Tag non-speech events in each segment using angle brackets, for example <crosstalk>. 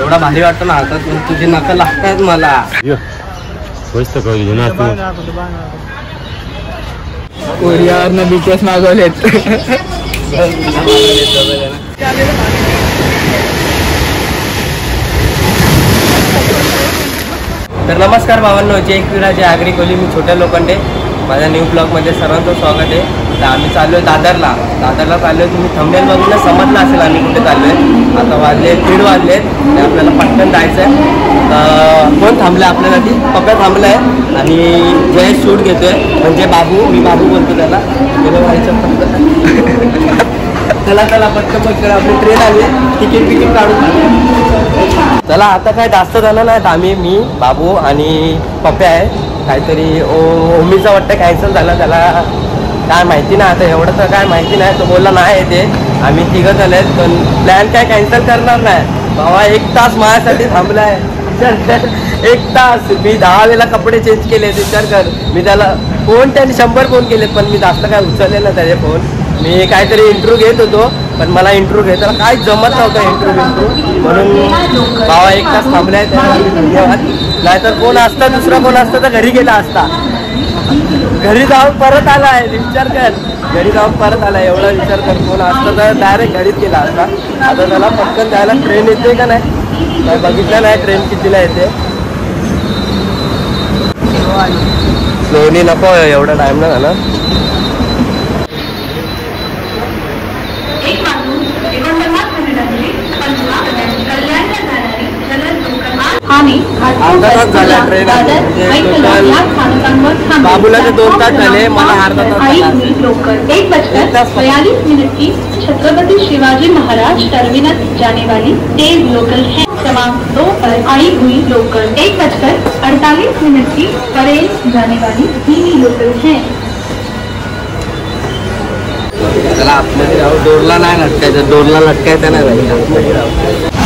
एवढा भारी वाटतो ना आता तू- तुझी नकल लागतायत मला. कोरियावरनं बीटीएस मागवलेत. तर नमस्कार भावांनो जे एक क्रीडाचे आगरी कोली मी छोट्या लोखंडे. माझ्या न्यू ब्लॉगमध्ये सर्वांचं स्वागत आहे. तर आम्ही चाललो आहे दादरला. दादरला चाललो आहे तुम्ही थंबेल बघून समजलं असेल आम्ही कुठे चाललो आहे आता वाजले दीड वाजले. आणि आपल्याला पटकन जायचं आहे तर कोण थांबलं आहे आपल्यासाठी? पप्पा थांबला आहे आणि जय शूट घेतोय. म्हणजे बाबू मी बाबू बोलतो त्याला. गेलो व्हायचं फक्त चला चला पटकन पटकन. आपली ट्रेन आली. तिकीट बिकीट काढून चला आता काय जास्त झालं नाही. आम्ही मी बाबू आणि पप्या आहे. काहीतरी ओ ओमीचा वाटतं कॅन्सल झाला. त्याला काय माहिती नाही. आता एवढं तर काय माहिती नाही. तो बोलला नाही ते आम्ही तिघं झाले पण प्लॅन काय कॅन्सल करणार नाही. भावा एक तास माझ्यासाठी थांबलाय. विचार <laughs> एक तास. मी दहा वेळेला कपडे चेंज केले विचार कर. मी त्याला फोन त्याने शंभर फोन केलेत पण मी जास्त काय उचलले ना त्याचे फोन मी काहीतरी इंटरव्ह्यू घेत होतो पण मला इंटरव्ह्यू घेताना काय जमत नव्हतं इंटरव्ह्यू इंटरव्ह्यू म्हणून बाबा एक तास थांबलाय धन्यवाद नाहीतर कोण असता दुसरा कोण असता तर घरी गेला असता. घरी जाऊन परत आला आहे विचार कर. घरी जाऊन परत आलाय एवढा विचार कर. कोण असता तर डायरेक्ट घरीच गेला असता. आता त्याला पटकन जायला ट्रेन येते का नाही? नाही बघितलं नाही ट्रेन कितीला येते. स्लोनी नको एवढा टाइम ना झाला. थांबेल. बाबूला तर दोन तास झाले, मला अर्धा तास एक एक बजकर बयालीस मिनट की छत्रपति शिवाजी महाराज टर्मिनस जाने वाली तेज लोकल है क्रमांक दो पर आई हुई लोकल एक बजकर अड़तालीस मिनट की परेल जाने वाली धीमी लोकल है त्याला आतमध्ये राहू डोरला नाही लटकायचं. डोरला लटकायचं नाही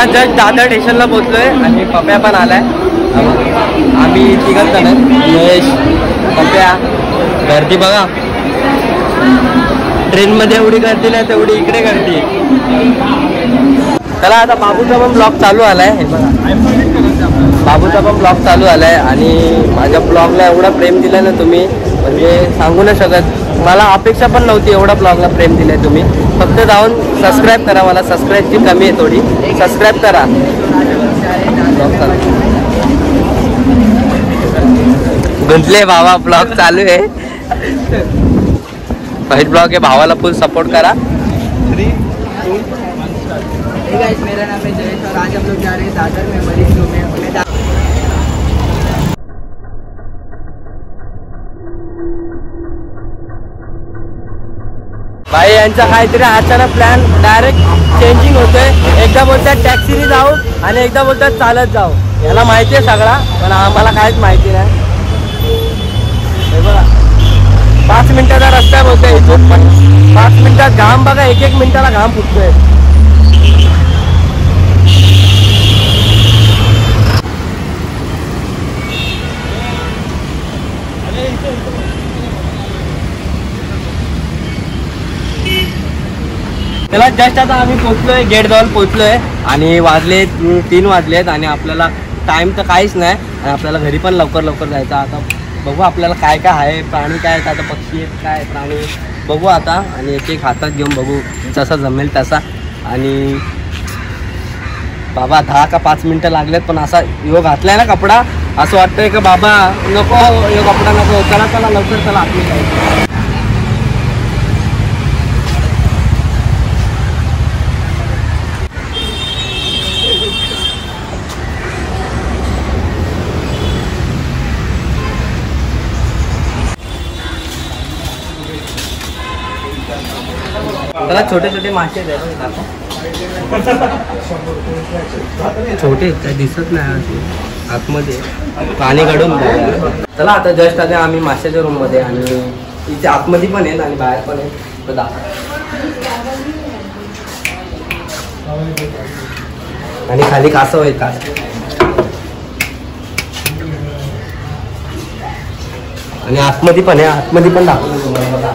आता जस्ट दादर स्टेशनला पोहोचलोय आणि पप्या पण आलाय. आम्ही तिघच जण महेश पप्या. गर्दी बघा. ट्रेनमध्ये एवढी गर्दी नाही तेवढी इकडे गर्दी चला आता बाबूचा पण ब्लॉग चालू आलाय. हे बघा. बाबूचा पण ब्लॉग चालू आलाय आणि माझ्या ब्लॉगला एवढा प्रेम दिलाय ना तुम्ही म्हणजे सांगू नाही शकत. मला अपेक्षा पण नव्हती एवढा ब्लॉगला प्रेम दिलाय तुम्ही. फक्त जाऊन सबस्क्राईब करा मला. सबस्क्राईबची कमी आहे थोडी. सबस्क्राईब करा. गुंतले भावा ब्लॉग चालू आहे. पहिल ब्लॉग आहे भावाला फुल सपोर्ट करा. मेरा नाम है जयेश और आज हम लोग जा रहे हैं दादर में मरीज में। भाई यांचा काहीतरी अचानक प्लॅन डायरेक्ट चेंजिंग होतोय. एकदा बोलतात टॅक्सीने जाऊ आणि एकदा बोलतात चालत जाऊ. याला माहिती आहे सगळा पण आम्हाला काहीच माहिती नाही. हे बघा. पाच मिनिटाचा रस्ता बोलतोय इथून पण पाच मिनिटात घाम बघा एक एक मिनिटाला घाम फुटतोय. त्याला जस्ट आता आम्ही पोचलोय गेट जवळ पोचलोय आणि वाजले तीन वाजलेत आणि आपल्याला टाइम तर काहीच नाही. आणि आपल्याला घरी पण लवकर लवकर जायचं आता बघू आपल्याला काय काय आहे प्राणी काय आहेत आता पक्षी आहेत काय प्राणी बघू आता आणि एक एक हातात घेऊन बघू जसा जमेल तसा. आणि बाबा दहा का पाच मिनटं लागलेत पण असा यो घातलाय ना कपडा असं वाटतंय का बाबा नको यो कपडा नको चला चला लवकर चला आपली काय त्याला छोटे छोटे मासे छोटे काय दिसत नाही आतमध्ये पाणी काढून चला आता जस्ट आता आम्ही माशाच्या रूममध्ये आणि इथे आतमध्ये पण आहेत आणि बाहेर पण आहेत. तर आणि खाली कासव येतात आणि आतमध्ये पण आहे आतमध्ये पण दाखवतो तुम्हाला.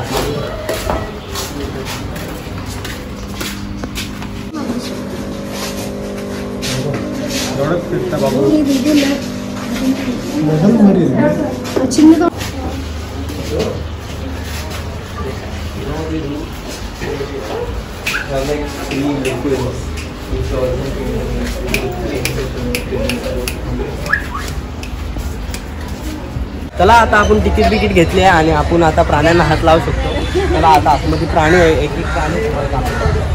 चला आता आपण तिकीट बिकीट घेतली आहे आणि आपण आता प्राण्यांना हात लावू शकतो. चला आता आतमध्ये प्राणी आहे एक एक प्राणी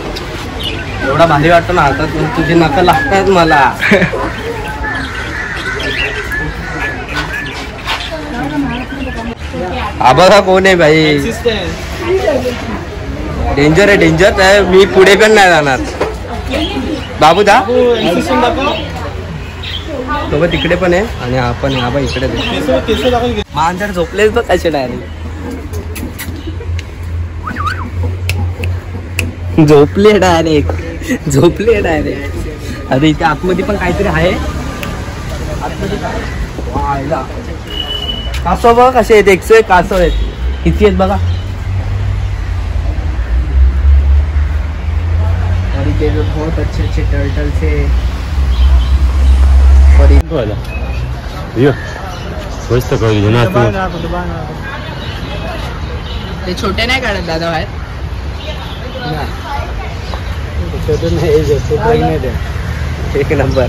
एवढा भारी वाटतो ना आता तुझी नकल लागतात मला. हा कोण आहे भाई डेंजर आहे डेंजर तर मी पुढे पण नाही जाणार. बाबू दा? सोबत तिकडे पण आहे आणि आपण आबा इकडे मांजर झोपलेच बघ कसे डायरेक्ट झोपले डायरेक्ट <laughs> झोपले डायरेक्ट अरे इथे आतमध्ये पण काहीतरी आहे. कासव बघा कसे आहेत. एकशे एक कासव आहेत. किती आहेत बघा. और ये जो बहुत अच्छे अच्छे il nato. ते छोटे नाही काढत दादा बाहेर? एक नंबर।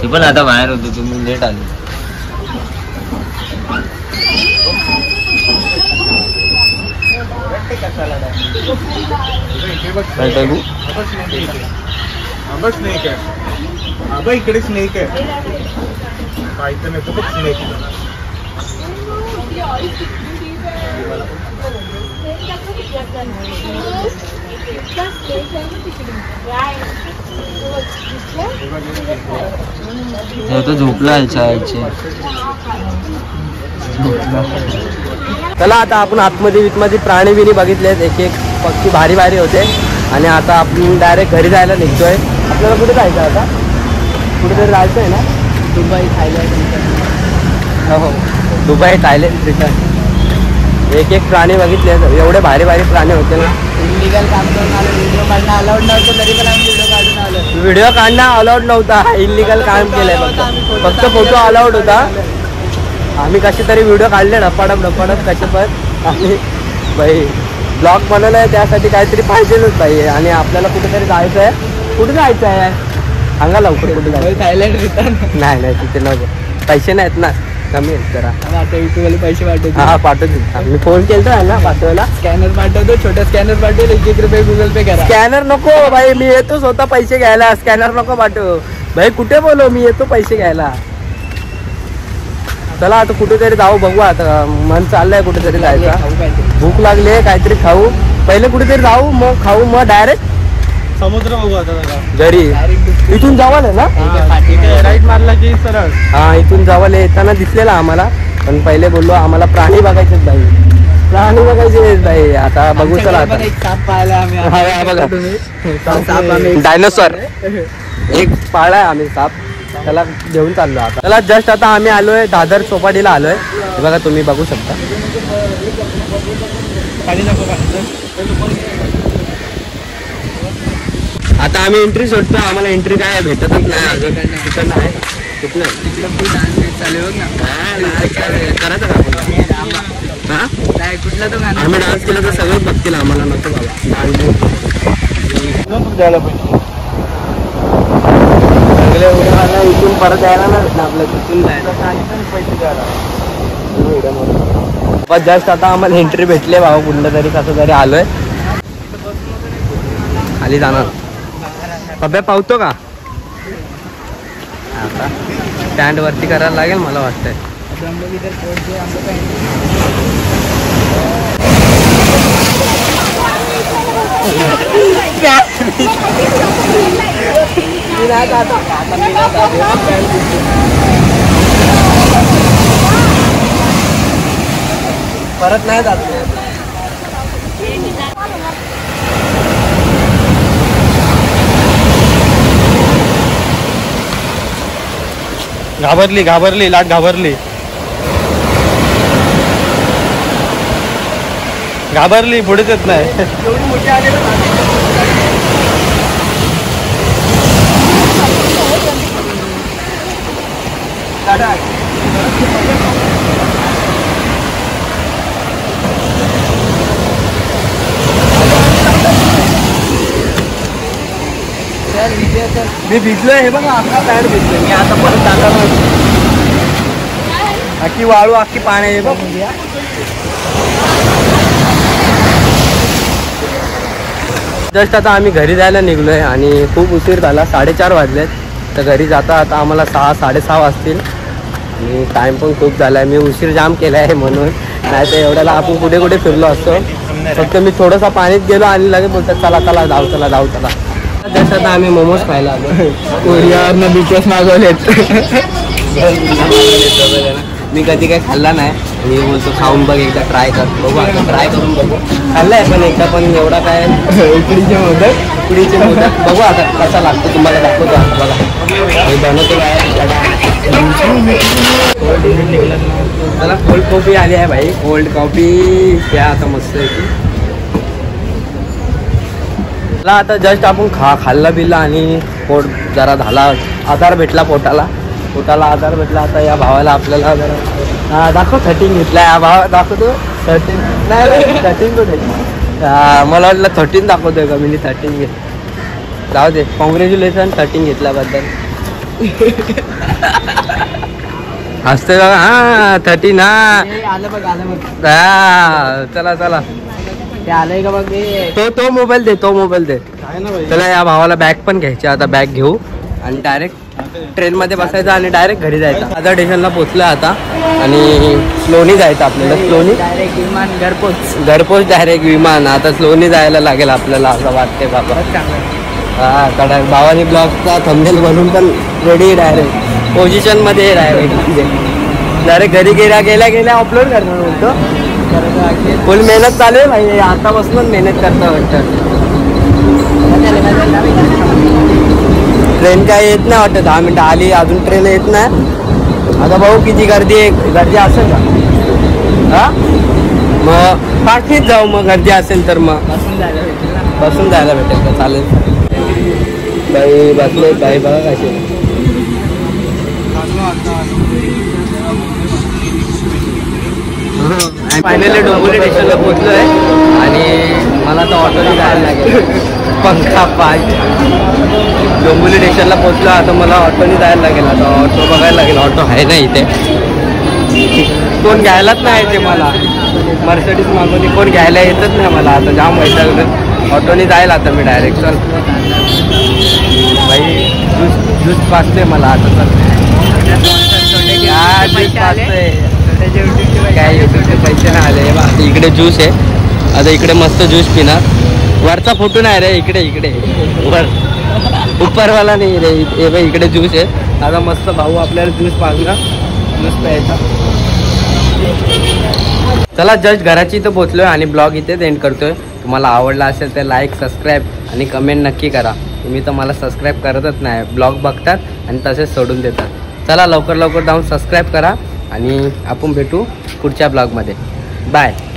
ती पण आता बाहेर होतो तुम्ही लेट आले. काय टाकू आंबा स्नेक आहे. आंबा इकडे स्नेक आहे. पायथन येतो बघ स्नेक तो झोपला चला आता आपण आतमध्ये वितमध्ये प्राणी बिणी बघितले एक एक पक्षी भारी भारी होते. आणि आता आपण डायरेक्ट घरी जायला निघतोय. आपल्याला कुठे जायचं आता? कुठेतरी जायचं आहे ना? दुबई थायलंड हो, हो. Dubai Thailand return. एक एक प्राणी बघितले एवढे भारी भारी प्राणी होते ना. इलिगल काम करून आलो व्हिडिओ काढणं अलाउड नव्हतं तरी पण आम्ही व्हिडिओ काढून आलो. व्हिडिओ काढणं अलाउड नव्हता इलिगल काम केलंय फक्त. फक्त फोटो अलाउड होता. आम्ही कसे तरी व्हिडिओ काढले डपाडप डपाडप कसे पण. आणि बाई ब्लॉग बनवलाय त्यासाठी काहीतरी पाहिजेच बाई आणि आपल्याला कुठेतरी जायचं आहे. कुठे जायचं आहे? सांगा लवकर कुठे जायचं थायलंड रिटर्न नाही नाही तिथे नको. पैसे नाहीत ना. कमी आहेत जरा. आता युट्यूबवाले पैसे पाठवतो हा पाठवतो मी फोन केलता ना पाठवायला. स्कॅनर पाठवतो छोटा स्कॅनर पाठवेल एक एक रुपये गुगल पे करा. स्कॅनर नको भाई मी येतो स्वतः पैसे घ्यायला. स्कॅनर नको पाठव. भाई कुठे बोलो मी येतो पैसे घ्यायला. चला आता कुठेतरी जाऊ बघू आता. मन चाललंय कुठेतरी जायचं. भूक लागली आहे काहीतरी खाऊ. पहिले कुठेतरी जाऊ मग खाऊ मग डायरेक्ट समुद्र बघू आता जरा. घरी. इथून जावाल आहे ना राईट मारला की सरळ. हा इथून जावाले येताना दिसलेला आम्हाला. पण पहिले बोललो आम्हाला प्राणी बघायचे भाई प्राणी बघायचे भाई आता बघू चला आता. पण एक साप पाहिला आम्ही. हा, हा, बघा. साप आम्ही डायनोसॉर. एक पाळाय आम्ही साप. त्याला घेऊन चाललो आता. त्याला जस्ट आता आम्ही आलोय. दादर चौपाटीला आलोय. हे बघा तुम्ही बघू शकता. आता आम्ही एंट्री सोडतो आम्हाला एंट्री काय भेटतच नाही. अजून तिकडं कुठलं आहे काय करायचं का? हा? काय कुठला तो आम्ही डान्स केला तर सगळंच बघतील आम्हाला नको बाबा. द्यायला पाहिजे इथून परत यायला ना आपल्या तिथून पैसे द्यायला. जस्ट आता आम्हाला एंट्री भेटली भाऊ कुठलं तरी कसं तरी आलोय. खाली जाणार. अभ्या पावतो का? आता स्टँड वरती करायला लागेल मला वाटतंय. परत नाही जात. घाबरली घाबरली लाट घाबरली. घाबरली पुढेच येत नाही. मी भिजलंय हे बघा अख्खा पॅन्ट भिजलोय. मी आता परत जाताना अख्खी वाळू अख्खी पाणी आहे बघ जस्ट आता आम्ही घरी जायला निघलोय आणि खूप उशीर झाला साडेचार वाजलेत. तर घरी जाता आता आम्हाला सहा साडेसहा वाजतील. आणि टाईम पण खूप झाला आहे मी उशीर जाम केला आहे म्हणून. नाही तर एवढ्याला आपण कुठे कुठे फिरलो असतो. फक्त मी थोडंसं पाणीत गेलो आणि लगेच बोलतात चला चला जाऊ चला जाऊ चला. जस्ट आता आम्ही मोमोज खायला आलो. कोरियावरनं बीचेस मागवलेत. मी कधी काही खाल्ला नाही. मी बोलतो खाऊन बघ एकदा ट्राय कर. बघू आता ट्राय करून बघू. खाल्लाय पण एकदा पण एवढा काय? उकडीचे मोदक. उकडीचे मोदक. बघू आता कसा लागतो तुम्हाला दाखवतो आता बघा. मी बनवतो त्याला कोल्ड कॉफी आली आहे भाई कोल्ड कॉफी घ्या आता मस्त आहे मला आता जस्ट आपण खा खाल्लं बिल्लं आणि पोट जरा झाला. आधार भेटला पोटाला. पोटाला आधार भेटला. आता या भावाला आपल्याला जरा हा दाखव थर्टीन घेतला. या भावा दाखवतो थर्टीन नाही थर्टीन कुठे मला वाटलं थर्टीन दाखवतोय का? मी थर्टीन घे. जाऊ दे. कॉंग्रॅच्युलेशन थर्टीन घेतल्याबद्दल. हसतोय बघा. हा थर्टीन हा. हे आलं बघ आलं बघ. हा, चला चला. ते आलंय का बघ तो? तो मोबाईल दे तो मोबाईल दे. काय ना भाई चला या भावाला बॅग पण घ्यायची आता बॅग घेऊ. आणि डायरेक्ट ट्रेनमध्ये बसायचं आणि डायरेक्ट घरी जायचं. आता स्टेशनला पोचलं आता. आणि स्लोनी जायचं आपल्याला स्लोनी डायरेक्ट विमान घरपोच. घरपोच डायरेक्ट विमान. आता स्लोनी जायला लागेल आपल्याला असं वाटते बाबा. हा कडा भावानी ब्लॉगचा थंबनेल बनवून पण रेडी डायरेक्ट पोझिशनमध्ये डायरेक्ट डायरेक्ट घरी गेल्या गेल्या गेल्या अपलोड करणार बोलतो फुल मेहनत चालू आहे भाई आतापासूनच मेहनत करता वाटतं. ट्रेन काय येत नाही वाटतं. दहा मिनटं आली अजून ट्रेन येत नाही. आता भाऊ किती गर्दी आहे. गर्दी असेल का? हा? मग पाठीत जाऊ मग गर्दी असेल तर मग. बसून जायला भेटेल का? चालेल. बाई बसले बाई बघा कसे फायनली डोंबिवली स्टेशनला पोहोचलोय. आणि मला तर ऑटोने जायला लागेल. पंखा पाय. डोंबिवली स्टेशनला पोहोचलो आता मला ऑटोने जायला लागेल. आता ऑटो बघायला लागेल. ऑटो आहे ना इथे. कोण घ्यायलाच नाही ते मला. मर्सडीज मागवली कोण घ्यायला येतच नाही मला. आता जाम वैतागलं ऑटोने जायला आता मी डायरेक्ट चल. भाई ज्यूस ज्यूस पाचते मला आता. चल. ज्यूस पाचते काय युट्यूबचे पैसे नाही आले. बा इकडे ज्यूस आहे. आता इकडे मस्त ज्यूस पिणार. वरचा फोटो नाही रे इकडे इकडे. वर. उपरवाला नाही रे हे बघ इकडे ज्यूस आहे. आता मस्त भाऊ आपल्याला ज्यूस पाजणार मस्त यायचा चला जस्ट घराची इथं पोचलोय आणि ब्लॉग इथेच एंड करतोय. तुम्हाला आवडला असेल तर लाईक सबस्क्राईब आणि कमेंट नक्की करा. तुम्ही तर मला सबस्क्राईब करतच नाही. ब्लॉग बघतात आणि तसेच सोडून देतात. चला लवकर लवकर जाऊन सबस्क्राईब करा. आणि आपण भेटू पुढच्या ब्लॉगमध्ये. बाय.